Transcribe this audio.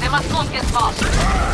They must not get past.